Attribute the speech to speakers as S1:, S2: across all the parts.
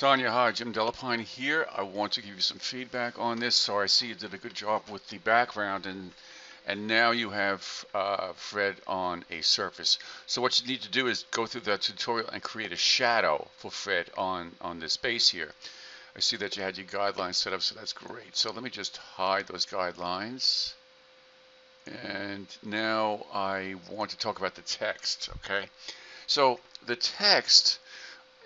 S1: Tonja, hi, Jim DeLapine here. I want to give you some feedback on this. So I see you did a good job with the background and and now you have uh, Fred on a surface. So what you need to do is go through that tutorial and create a shadow for Fred on, on this base here. I see that you had your guidelines set up, so that's great. So let me just hide those guidelines. And now I want to talk about the text, okay? So the text,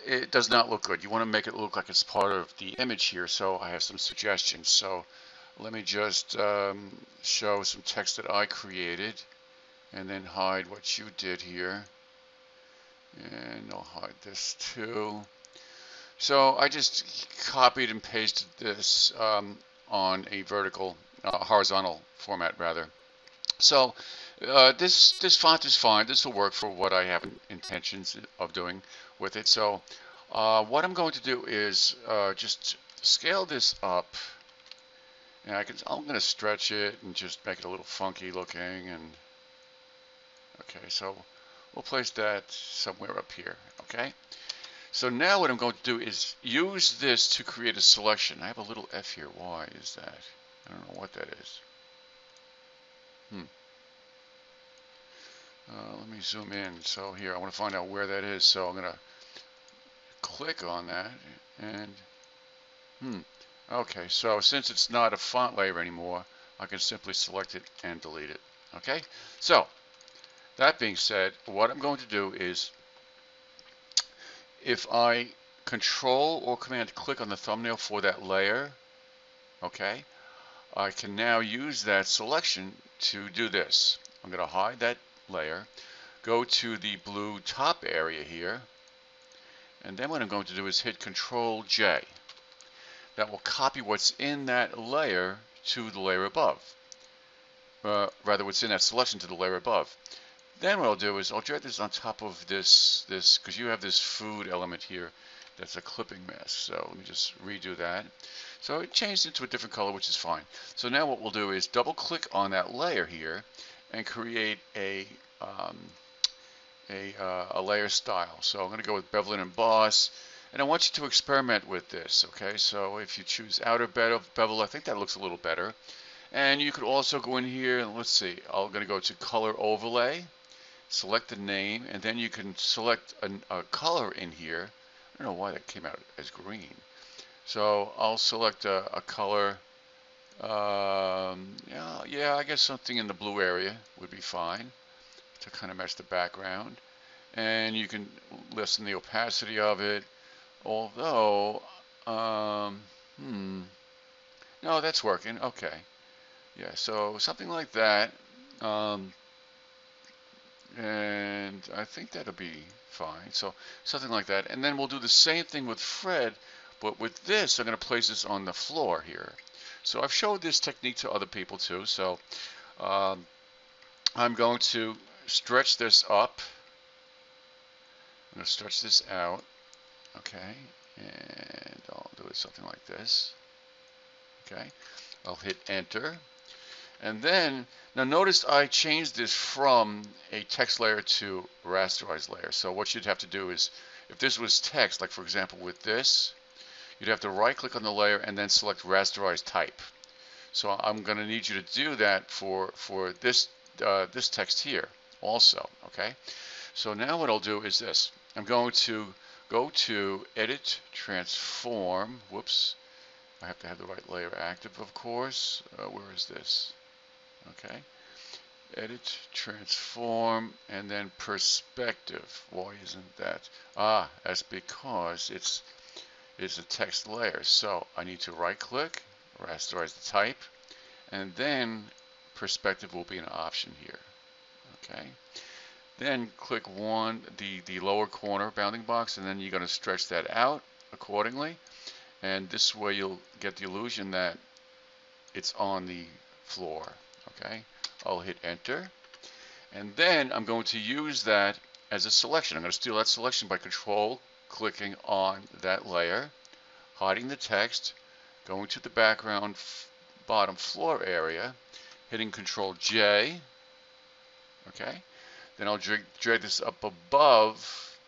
S1: it does not look good. You want to make it look like it's part of the image here, so I have some suggestions. So let me just um, show some text that I created and then hide what you did here. And I'll hide this too. So I just copied and pasted this um, on a vertical, uh, horizontal format rather. So uh, this this font is fine. This will work for what I have intentions of doing with it. So uh, what I'm going to do is uh, just scale this up And I can, I'm going to stretch it and just make it a little funky looking. And Okay, so we'll place that somewhere up here. Okay. So now what I'm going to do is use this to create a selection. I have a little F here. Why is that? I don't know what that is. Hmm. Uh, let me zoom in. So here, I want to find out where that is. So I'm going to click on that and hmm. Okay, so since it's not a font layer anymore, I can simply select it and delete it. Okay, so that being said, what I'm going to do is if I control or command click on the thumbnail for that layer, okay, I can now use that selection to do this. I'm going to hide that layer, go to the blue top area here, and then what I'm going to do is hit Control J that will copy what's in that layer to the layer above. Uh, rather, what's in that selection to the layer above. Then what I'll do is I'll drag this on top of this, this because you have this food element here that's a clipping mask. So let me just redo that. So it changed into a different color, which is fine. So now what we'll do is double click on that layer here and create a, um, a, uh, a layer style. So I'm going to go with bevel and emboss. And I want you to experiment with this, okay? So if you choose outer bevel, I think that looks a little better. And you could also go in here and let's see, I'm going to go to color overlay, select the name, and then you can select a, a color in here. I don't know why that came out as green. So I'll select a, a color. Um, yeah, yeah, I guess something in the blue area would be fine to kind of match the background. And you can lessen the opacity of it. Although, um, hmm, no, that's working. Okay. Yeah, so something like that. Um, and I think that'll be fine. So something like that. And then we'll do the same thing with Fred, but with this, I'm going to place this on the floor here. So I've showed this technique to other people too. So um, I'm going to stretch this up. I'm going to stretch this out. Okay, and I'll do it something like this. Okay, I'll hit enter. And then, now notice I changed this from a text layer to rasterized layer. So what you'd have to do is, if this was text, like for example with this, you'd have to right click on the layer and then select rasterized type. So I'm going to need you to do that for, for this, uh, this text here also, okay? So now what I'll do is this. I'm going to go to Edit, Transform. Whoops. I have to have the right layer active, of course. Uh, where is this? Okay. Edit, Transform, and then Perspective. Why isn't that? Ah, that's because it's it's a text layer. So I need to right-click, rasterize the type, and then Perspective will be an option here. Okay. Then click one, the, the lower corner bounding box, and then you're going to stretch that out accordingly. And this way you'll get the illusion that it's on the floor. Okay, I'll hit enter. And then I'm going to use that as a selection. I'm going to steal that selection by control clicking on that layer, hiding the text, going to the background bottom floor area, hitting control J, okay, then I'll drag, drag this up above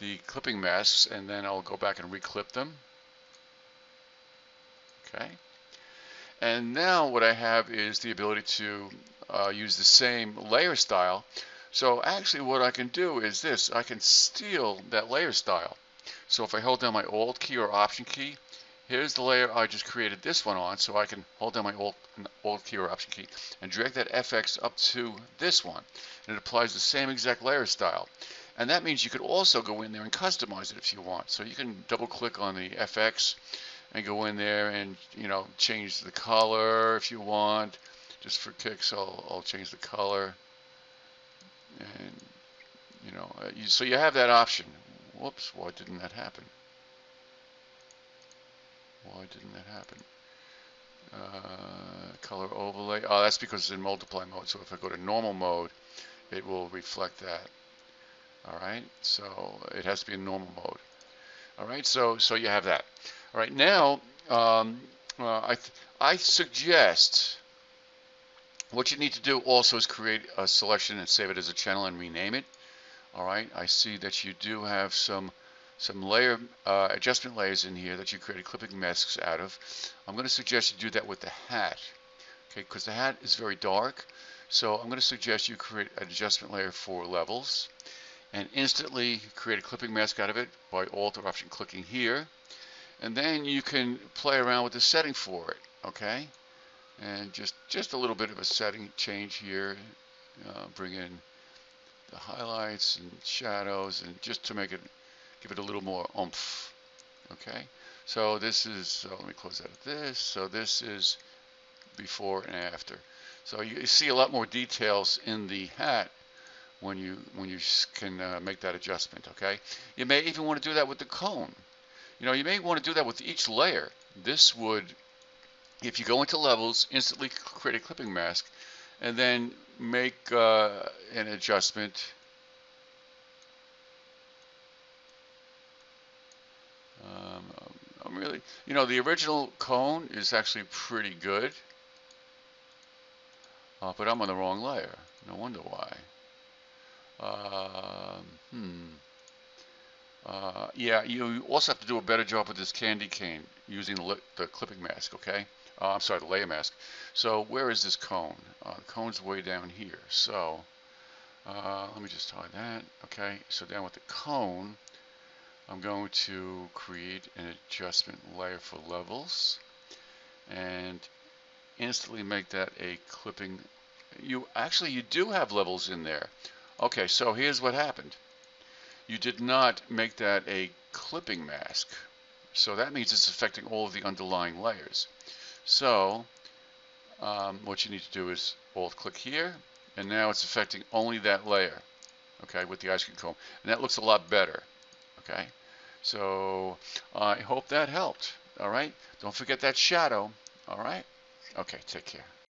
S1: the clipping masks and then I'll go back and reclip them. Okay. And now what I have is the ability to uh, use the same layer style. So actually what I can do is this, I can steal that layer style. So if I hold down my Alt key or Option key, here's the layer I just created this one on, so I can hold down my Alt, Alt key or Option key and drag that FX up to this one. And it applies the same exact layer style. And that means you could also go in there and customize it if you want. So you can double click on the FX and go in there and you know change the color if you want just for kicks I'll, I'll change the color and you know uh, so you have that option whoops why didn't that happen why didn't that happen? Uh, color overlay. Oh that's because it's in multiply mode. So if I go to normal mode it will reflect that. Alright so it has to be in normal mode. Alright so so you have that. All right, now um, uh, I, I suggest what you need to do also is create a selection and save it as a channel and rename it. All right, I see that you do have some some layer uh, adjustment layers in here that you created clipping masks out of. I'm going to suggest you do that with the hat, okay, because the hat is very dark. So I'm going to suggest you create an adjustment layer for levels and instantly create a clipping mask out of it by Alt or Option clicking here and then you can play around with the setting for it okay and just just a little bit of a setting change here uh, bring in the highlights and shadows and just to make it give it a little more oomph. Okay? So this is so let me close out of this. So this is before and after. So you, see a lot more details in the hat when you when you can uh, make that adjustment okay? You may even want to do that with the cone. You know, you may want to do that with each layer. This would, if you go into levels, instantly create a clipping mask, and then make uh, an adjustment. Um, I'm really, you know, the original cone is actually pretty good, uh, but I'm on the wrong layer. No wonder why. Um, hmm. Uh, yeah, you also have to do a better job with this candy cane using the, the clipping mask, okay? Uh, I'm sorry, the layer mask. So where is this cone? Uh, the cone's way down here. So uh, let me just tie that. Okay, so down with the cone, I'm going to create an adjustment layer for levels and instantly make that a clipping. You actually, you do have levels in there. Okay, so here's what happened you did not make that a clipping mask. So that means it's affecting all of the underlying layers. So um, what you need to do is alt click here and now it's affecting only that layer okay with the ice cream cone and that looks a lot better okay so uh, I hope that helped. All right? Don't forget that shadow. All right? Okay take care